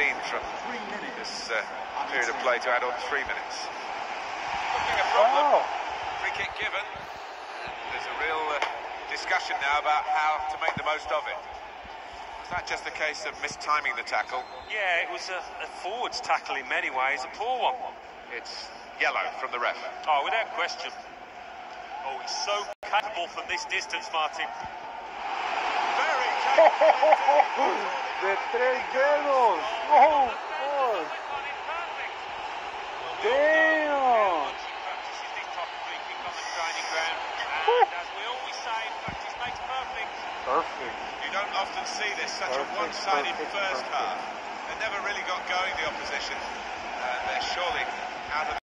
seen from this uh, period of play to add on three minutes. Looking a problem. Oh, Free kick given. And There's a real uh, discussion now about how to make the most of it. Was that just a case of mistiming the tackle? Yeah, it was a, a forwards tackle in many ways, a poor one. It's yellow from the ref. Oh, without question. Oh, he's so capable from this distance, Martin. Very capable. de tres dedos. Oh, God. Damn. Practices this type of free kick on the training ground. And as we always say, practice makes perfect. Perfect. You don't often see this, such a one-sided first perfect. half. They never really got going, the opposition. Uh, they're surely out of